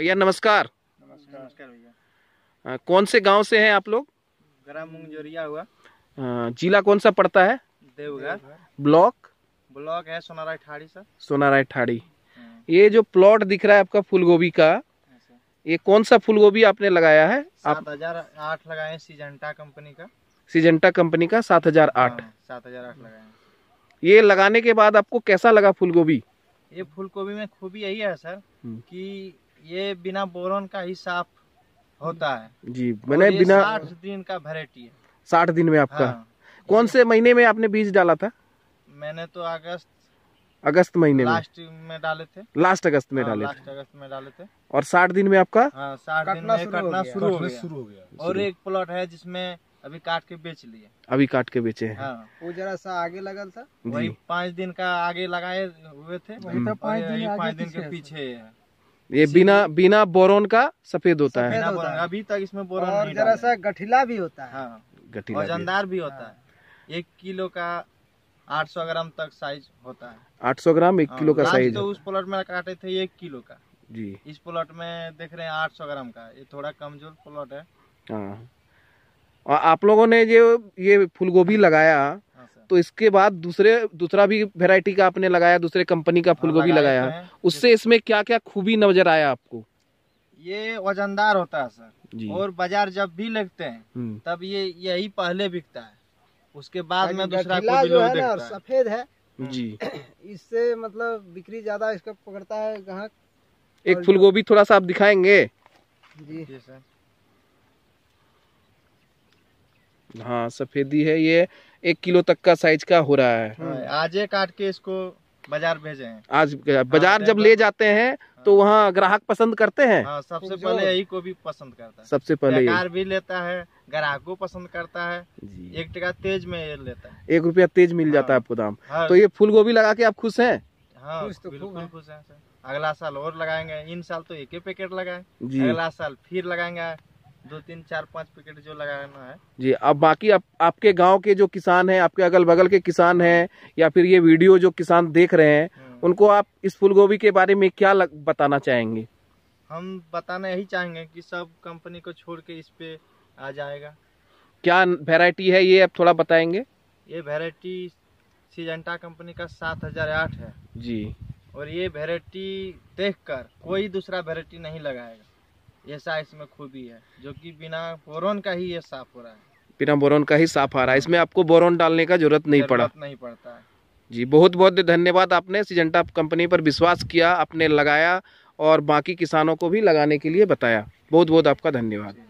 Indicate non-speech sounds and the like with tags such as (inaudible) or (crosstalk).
भैया नमस्कार। नमस्कार। भैया। कौन से गाँव से हैं आप लोग? ग्राम मुंगजोरिया हुआ। जिला कौन सा पड़ता है? देवघर। ब्लॉक? ब्लॉक है सोनाराय ठाड़ी सर। सोनाराय ठाड़ी। हाँ, ये जो प्लॉट दिख रहा है आपका फूलगोभी का ये कौन सा फूलगोभी आपने लगाया है? आप सात हज़ार आठ लगाए सीजेंटा कंपनी का। सिजेंटा कंपनी का सात हज़ार आठ। हाँ, सात हज़ार आठ लगाए ये लगाने के बाद आपको कैसा लगा फूलगोभी? ये फूलगोभी में खूबी यही है सर हम्म। कि ये बिना बोरन का ही साफ़ होता है। जी मैंने बिना साठ दिन का वेराइटी है। साठ दिन में आपका। हाँ, कौन से महीने में आपने बीज डाला था? मैंने तो अगस्त अगस्त महीने में। लास्ट में डाले थे। लास्ट अगस्त में हाँ, डाले लास्ट अगस्त में डाले थे। और साठ दिन में आपका? हाँ साठ दिन में कटना शुरू हो गया। और एक प्लॉट है जिसमें अभी काट के बेच लिए। अभी काट के बेचे हैं। हाँ। वो जरा सा आगे लगल था। वही पाँच दिन का आगे लगाए हुए थे। वही तो पाँच दिन दिन के पीछे है। ये बिना बिना बोरोन का सफ़ेद होता है। बिना अभी तक इसमें बोरन और जरा सा गठिला भी होता है। हाँ। गठीला वजनदार भी होता है। एक किलो का 800 ग्राम तक साइज़ होता है। 800 ग्राम एक हाँ, किलो का साइज़ तो उस प्लॉट में काटे थे एक किलो का। जी। इस प्लॉट में देख रहे हैं 800 ग्राम का। ये थोड़ा कमज़ोर प्लॉट है। हाँ। और आप लोगों ने जो ये फूलगोभी लगाया। हाँ तो इसके बाद दूसरे दूसरा भी वेराइटी का आपने लगाया दूसरे कंपनी का फूलगोभी लगाए लगाया। उससे इसमें क्या क्या खूबी नज़र आया आपको? ये वजनदार होता है सर। और बाज़ार जब भी लगते हैं हम्म, तब ये यही पहले बिकता है। उसके बाद में दूसरा जो है ना और सफ़ेद है। जी। (coughs) इससे मतलब बिक्री ज़्यादा इसका पकड़ता है ग्राहक। एक फूलगोभी थोड़ा सा आप दिखाएँगे? जी। जी सर। हाँ सफेदी है ये एक किलो तक का साइज़ का हो रहा है। हाँ, आज ही काट के इसको बाज़ार भेजे। हैं आज बाज़ार जब हाँ, ले जाते हैं तो वहाँ ग्राहक पसंद करते हैं? हाँ सबसे पहले यही को भी पसंद करता है। सबसे पहले ये। बेकार भी लेता है ग्राहक को पसंद करता है। जी। एक टका तेज में ये लेता है। एक रुपया तेज मिल जाता है हाँ। आपको दाम। हाँ, तो ये फूल गोभी लगा के आप खुश हैं? हाँ खुश तो बिल्कुल खुश हैं। अगला साल और लगाएँगे। इन साल तो एक ही पैकेट लगाए। अगला साल फिर लगाएँगे। दो तीन चार पाँच पैकेट जो लगाना है। जी अब बाकी आप, आपके गाँव के जो किसान हैं आपके अगल बगल के किसान हैं या फिर ये वीडियो जो किसान देख रहे हैं हम्म। उनको आप इस फूलगोभी के बारे में क्या लग, बताना चाहेंगे? हम बताना यही चाहेंगे कि सब कंपनी को छोड़ के इस पे आ जाएगा। क्या वैरायटी है ये आप थोड़ा बताएँगे? ये वेराइटी सीजेंटा कंपनी का सात हज़ार आठ है। जी। और ये वेराइटी देखकर कोई दूसरा वेराइटी नहीं लगाएगा। ऐसा इसमें खूबी है जो कि बिना बोरोन का ही ये साफ़ हो रहा है। बिना बोरोन का ही साफ़ आ रहा है। इसमें आपको बोरोन डालने का ज़रूरत नहीं पड़ा। नहीं पड़ता है। जी बहुत बहुत धन्यवाद आपने सिजेंटा कंपनी पर विश्वास किया आपने लगाया और बाकी किसानों को भी लगाने के लिए बताया। बहुत बहुत आपका धन्यवाद।